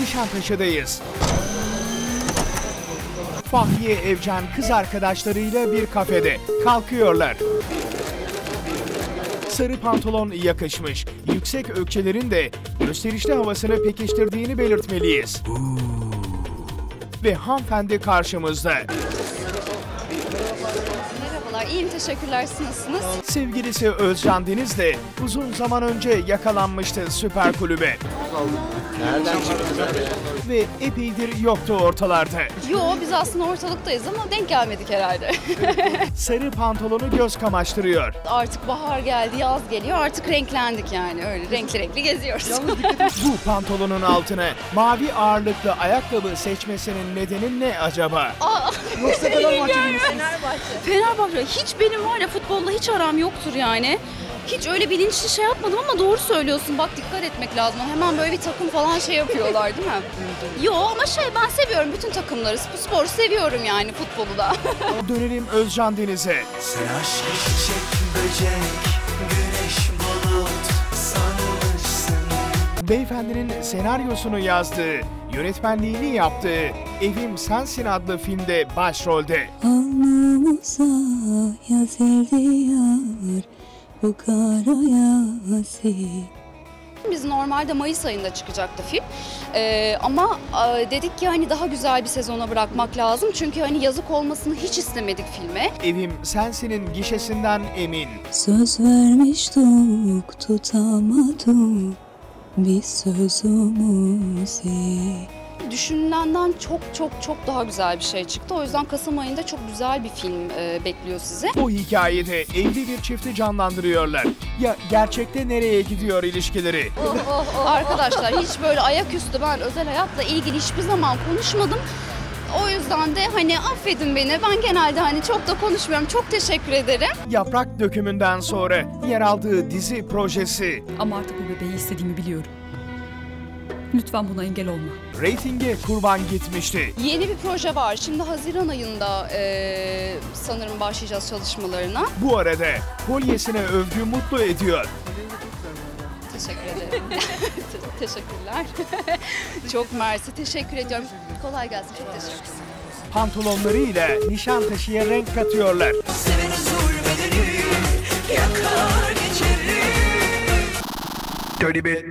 Nişantaşı'dayız. Fahriye Evcen kız arkadaşlarıyla bir kafede kalkıyorlar. Sarı pantolon yakışmış. Yüksek ökçelerin de gösterişli havasını pekiştirdiğini belirtmeliyiz. Ve hanımefendi karşımızda. İyiyim teşekkürler. Siz nasılsınız? Sevgilisi Özcan Deniz de uzun zaman önce yakalanmıştı süper kulübe. Ve epeydir yoktu ortalarda. Yo, biz aslında ortalıktayız ama denk gelmedik herhalde. Sarı pantolonu göz kamaştırıyor. artık bahar geldi, yaz geliyor. Artık renklendik yani. Öyle renkli renkli geziyoruz. Bu pantolonun altına mavi ağırlıklı ayakkabı seçmesinin nedeni ne acaba? Yoksa Fenerbahçe Fenerbahçe. Hiç benim var ya futbolla hiç aram yoktur yani. Hiç öyle bilinçli şey yapmadım ama doğru söylüyorsun. Bak dikkat etmek lazım. Hemen böyle bir takım falan şey yapıyorlar değil mi? Yo ama şey ben seviyorum bütün takımları. Bu sporu seviyorum yani futbolu da. Dönelim Özcan Deniz'e. Sen aşk çiçek böcek Güneş Beyefendinin senaryosunu yazdığı, yönetmenliğini yaptığı Evim Sensin adlı filmde başrolde. Alnımıza yazıldı yar bu kara yasin. Biz normalde Mayıs ayında çıkacaktı film. Ee, ama e, dedik ki hani daha güzel bir sezona bırakmak lazım. Çünkü hani yazık olmasını hiç istemedik filme. Evim Sensin'in gişesinden emin. Söz vermiştik tutamadık biz sözümüzü. Düşünülenden çok çok çok daha güzel bir şey çıktı. O yüzden Kasım ayında çok güzel bir film e, bekliyor sizi. Bu hikayede evli bir çifti canlandırıyorlar. Ya gerçekte nereye gidiyor ilişkileri? Arkadaşlar hiç böyle ayaküstü ben özel hayatla ilgili hiçbir zaman konuşmadım. O yüzden de hani affedin beni. Ben genelde hani çok da konuşmuyorum. Çok teşekkür ederim. Yaprak dökümünden sonra yer aldığı dizi projesi Ama artık bu bebeği istediğimi biliyorum. Lütfen buna engel olma. reytinge kurban gitmişti. Yeni bir proje var. Şimdi Haziran ayında e, sanırım başlayacağız çalışmalarına. Bu arada kolyesine övgü mutlu ediyor. Teşekkür ederim. Te- Teşekkürler. çok mersi. Teşekkür ediyorum. Kolay gelsin. Çok teşekkür ederim. Pantolonlarıyla Nişantaşı'ya renk katıyorlar. Yakar geçerim Dirty bit.